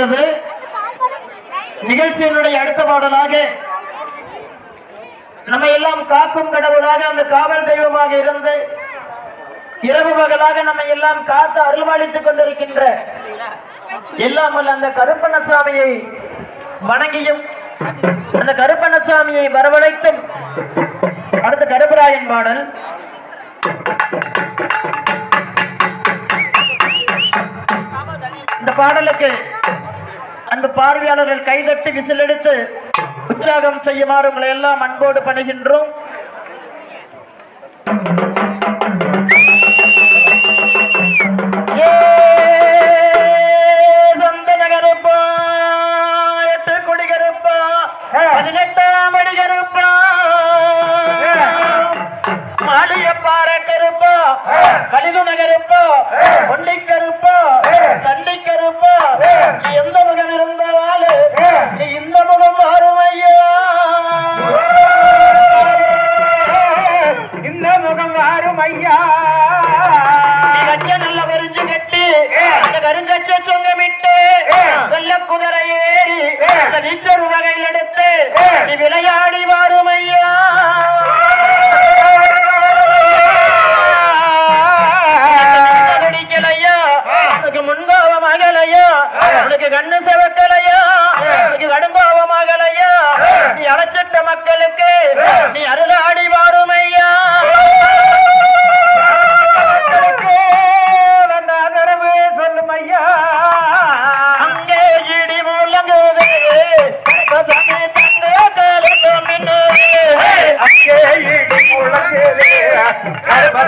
இருக்கிறது. நிகழ்ச்சியினுடைய அடுத்த பாடலாக நம்ம எல்லாம் காக்கும் கடவுளாக அந்த காவல் தெய்வமாக இருந்து இரவு பகலாக நம்ம எல்லாம் காத்து அருள்வாளித்துக் கொண்டிருக்கின்ற எல்லாம் அந்த கருப்பண்ணசாமியை வணங்கியும் அந்த கருப்பண்ணசாமியை வரவழைத்தும் அடுத்த கருப்பராயன் பாடல். இந்த பாடலுக்கு அந்த பார்வையாளர்கள் கைதட்டி விசிலெடுத்து உற்சாகம் செய்யுமாறு உங்களை எல்லாம் அன்போடு பணிகின்றோம் ஏ சந்தன கருப்பா, எட்டு கொடி கருப்பா, பதினெட்டாம் அடி கருப்பா. மாளிகைப்பாற கருப்பா, கலிதுண கருப்பா, ஒண்டி கருப்பா, நீச்சல் வகையில் எடுத்து நீ விளையாடி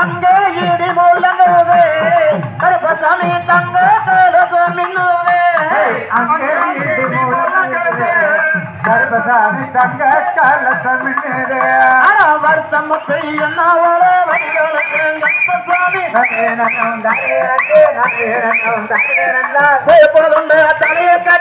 அங்கே கண்ணில் செல்ல நல்ல குதிரை ஏறி நிற்குது. வீதியிலே ஆடி வாரம் போட்ட சுவாமி வீதியிலே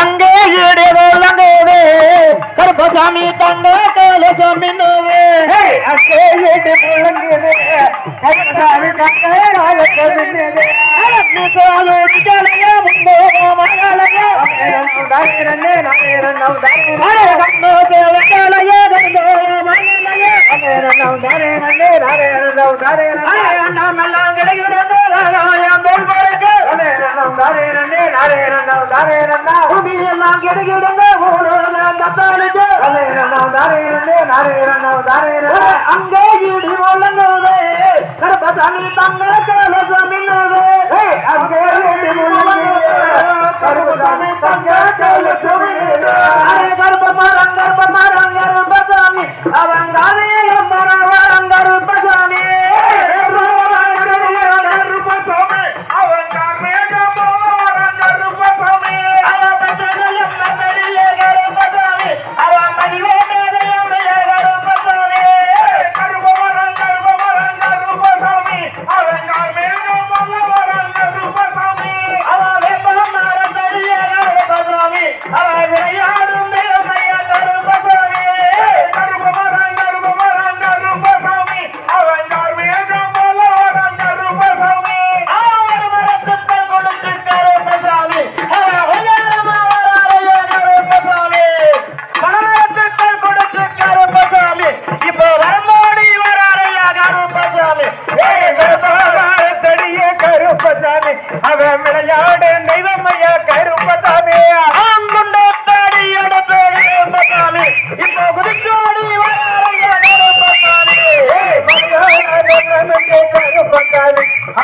அங்கே இடி முழங்குது கருப்பசாமி தங்க கலசம். கர்ப்பசாமி தங்க கலசமிடுது அட வருஷம் கட்டி வெள்ளி வேட்டையாடி வரும் மலையா மலையாளைய மகாரங்களுண்டு வந்து நிற்கிறாரே தெய்வமான கருப்பசாமி அங்கே ஈடு உள்ளங்குது கருப்பசாமி தங்க கலசம் மின்னுது எல்லாம் கிடைக்கிடுங்க அங்கே ஈடி உள்ளங்குது கருப்பசாமி தங்க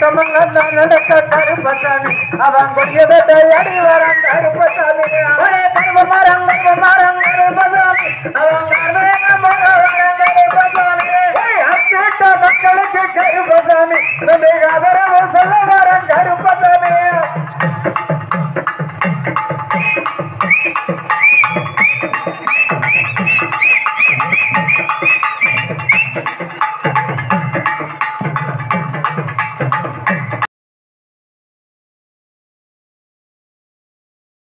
समंगननडक सर्वसाने अवंगुर्य बेतयडी वरंदर पसाने बड़े सर्व मरंग मरंग बजाने अवंगरने मरंग बजाने हे हसे का बकल के घर बजाने रबे गावर वो सलवारन घर बजाने